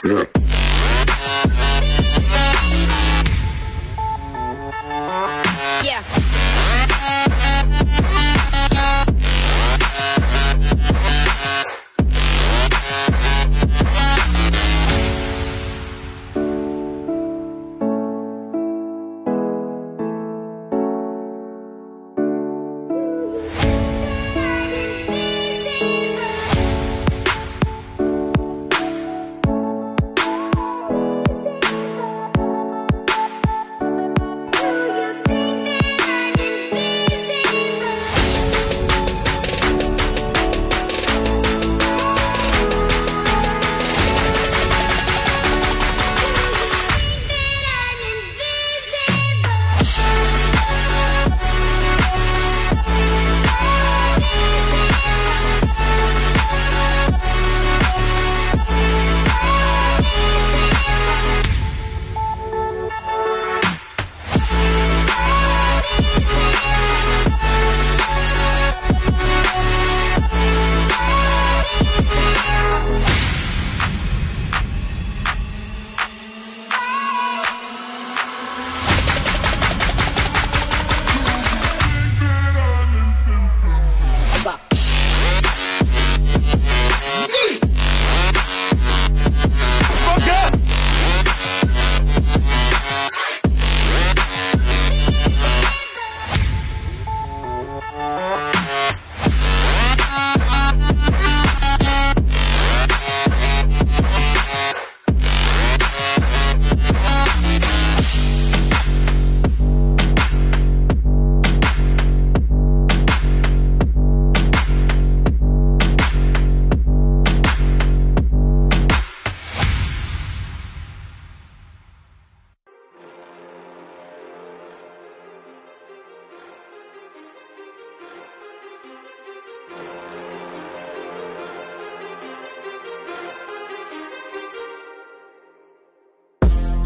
step.